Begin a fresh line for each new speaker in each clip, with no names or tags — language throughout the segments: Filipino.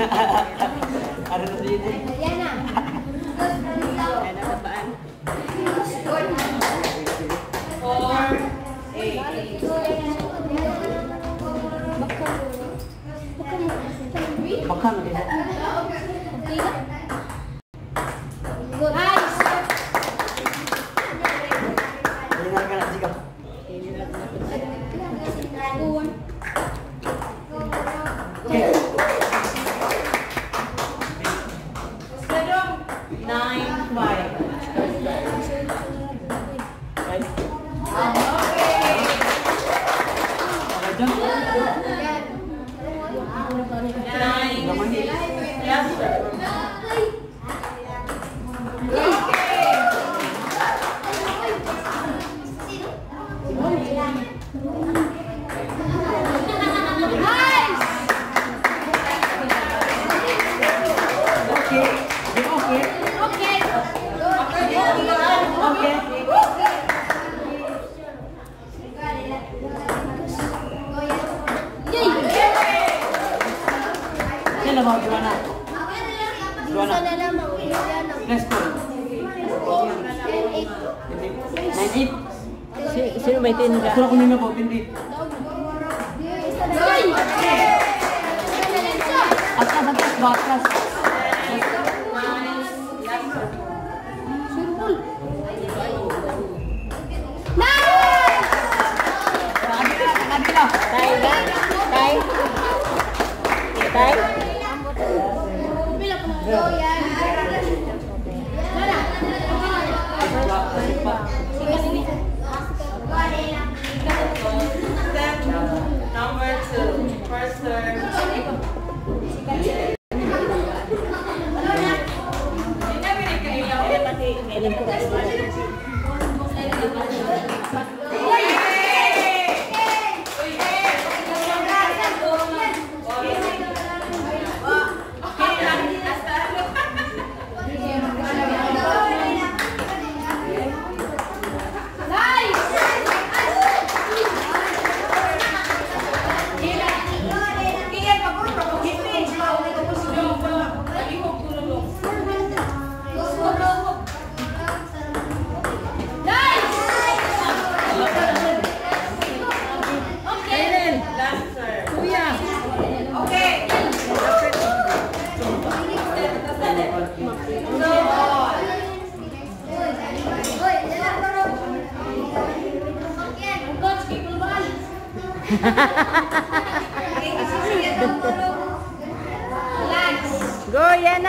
Ano na dito?
Four, Step number two. First.
店铺。गोयन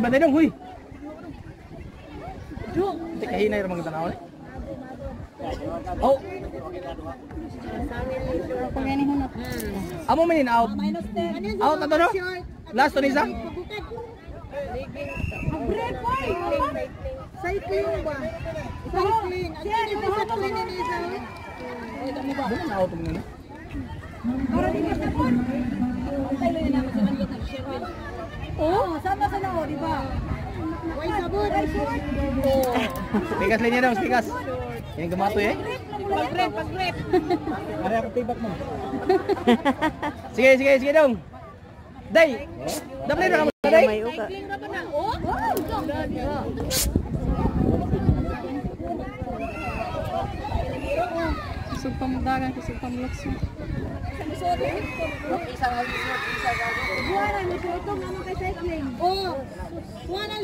Matay batay dong, huy. Hindi kahinay ramang tanaw ni. Oh. Amo manin out. Out na to no? Last to ni isa.
Cycling ba? Cycling. Ang hindi ko sa tuloy ni Isa.
Bukan na out mo na.
Oo, sama sa nao, di ba? Way sabot. Way short.
Spikas linya dong, spikas. Yang gematoy eh.
Pag-grip, pag-grip.
Ada ako tibak mo. sige, sige, sige dong. Day. Dapat na kamu day.
May uka.
Cycling na ba na? Oh? Kusog pamdagan, kusog pamlakso. Buwanan mo siya ito, nga kay cycling. Oo.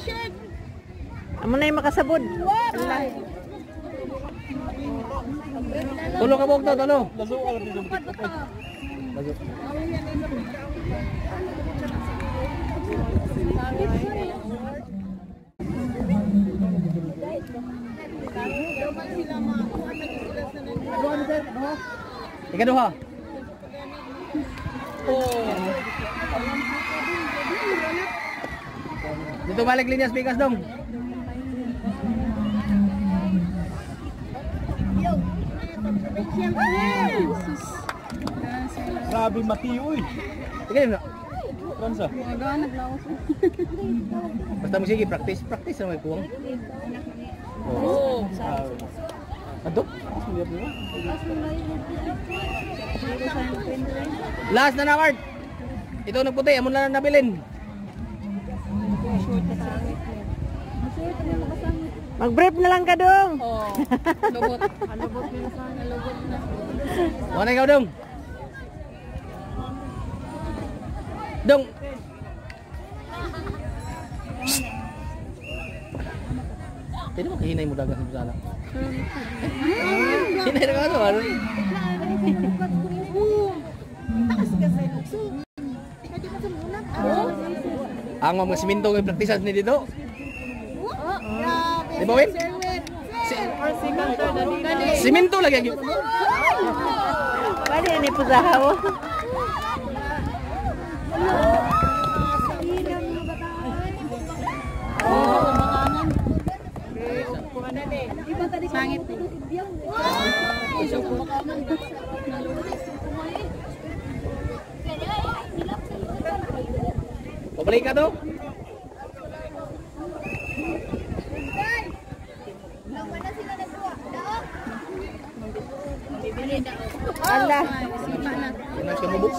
Shirt.
Amo na yung makasabod.
Tulo ka bog to, tulo. Ikaduha. Dito balik linya spikas dong.
Grabe mati uy.
Tingnan mo.
Fransa.
Basta mo sige practice, practice na may kuwang. Oo. Adok. Last na na card. Ito nagputi, amon na nabilin.
Mag-brief na lang ka dong.
Oo. Lubot. Lubot na sa lubot na.
Ikaw dong? Dong. Pwede mo kahinay mo dagat sa sana. Hinay na ka ano? ano? Ang mga siminto ng praktisan ni dito. Di ba, Win? Si siminto lagi ang
Pwede ni pusahaw.
Sangit.
Pabalik ka to?
Ala.
Sipa na.
Nais ka mabuk.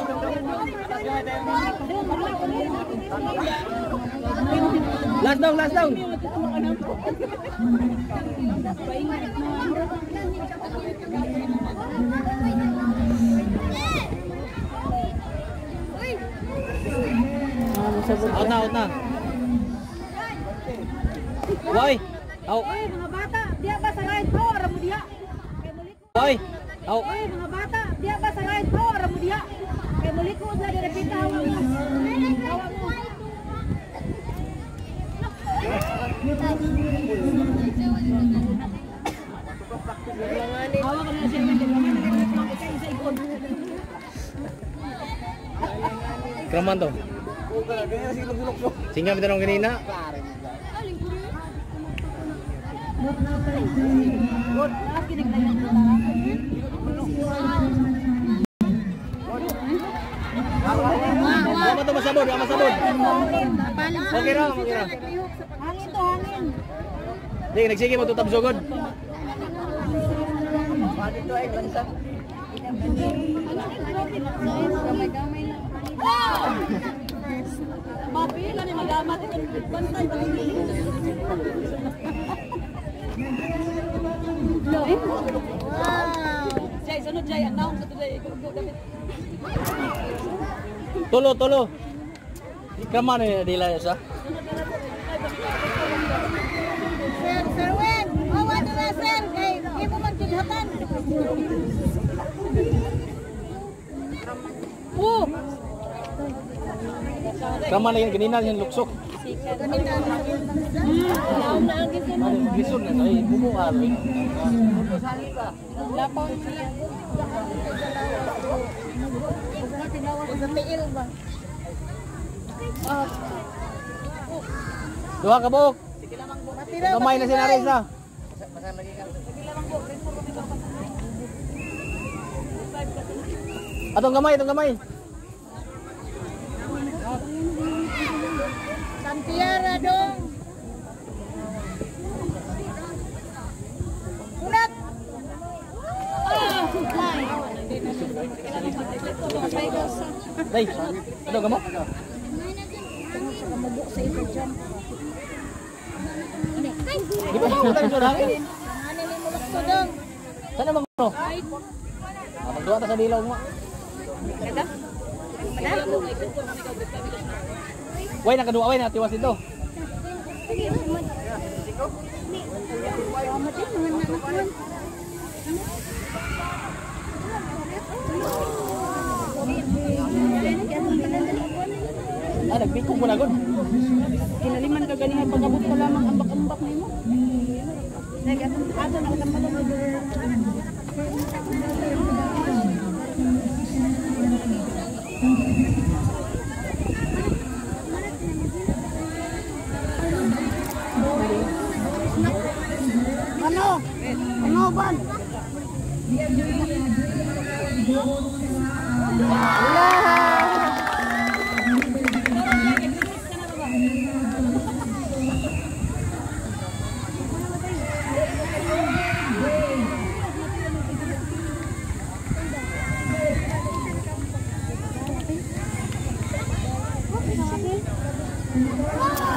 Last down, last down. Out na, out na. Why? Out.
Eh, mga bata, diya ba sa right mo, ara mo diya.
Out.
Eh, mga bata, diya ba sa right mo, ara mo diya. Kay mulit ko direpita hawa mo.
Kraman to. Singa bitan ang Wala to masabod, wala masabod. Okay ra, okay ra.
Hangin to, hangin.
Di nagsige mo tutab sugod.
Gamay-gamay lang. Mapila ni magamat ito. Bantay ba? Wow! Jay, sunod Jay. Ang naong sa today. Go, David.
Tulo, tulo. Kraman ni dila sa.
Sir, Sir Wen! Awa na na, Sir! Kay, di mo man tighatan. Oh!
Kraman ni kanina yung luksok.
Alam na ang gisa mo.
Duha ka buok. Kamay na si Narisa. Atong gamay, atong gamay.
Santiara dong. Unat. Ah, supply.
Day, atong gamo.
sa ito dyan.
Di ba mo tayo sa?
Ano dong?
Sana bang ano? Ah, magduwa ta sa dilaw mo. Way nakaduwa way na tiwas ito. Ah, nagpikong mo na gud.
Kinaliman ka ganing pagabot ko lamang ambak-ambak nimo. Ato na utang pala Ano?
Whoa!